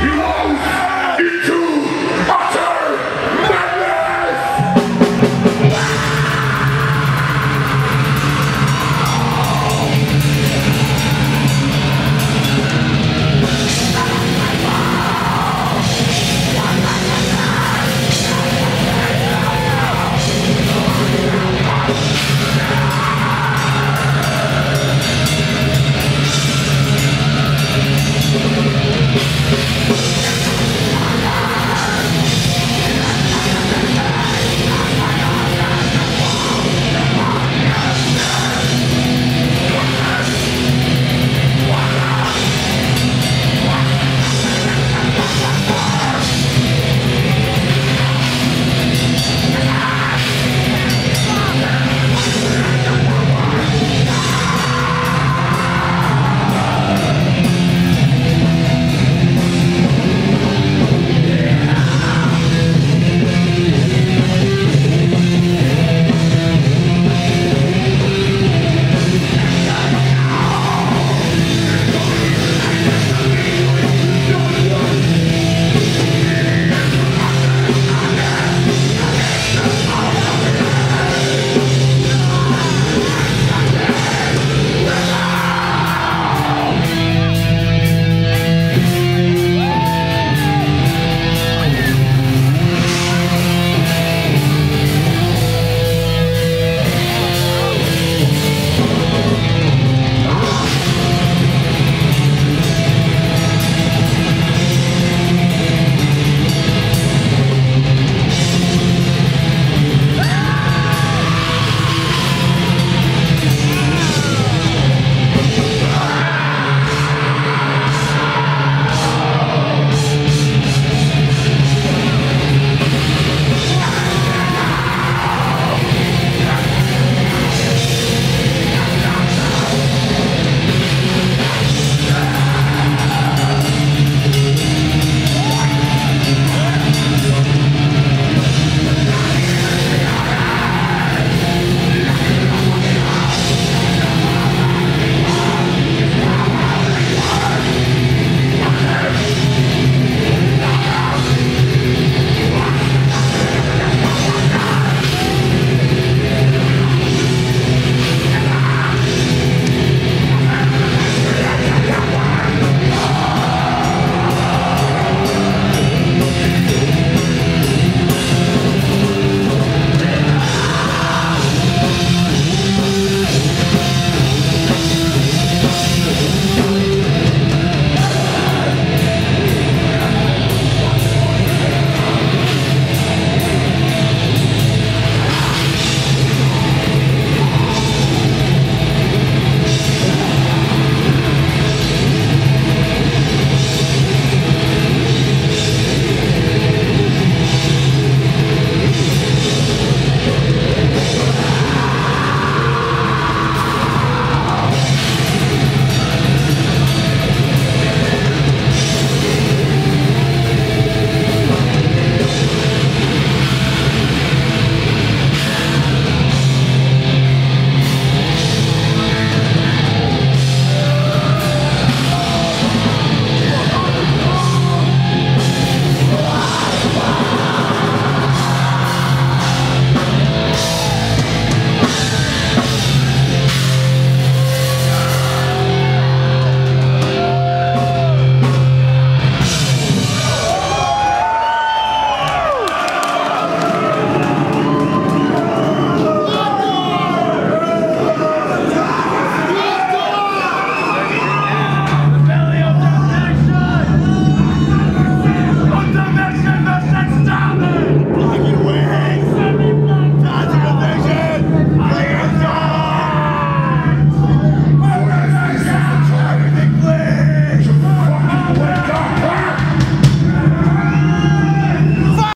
You always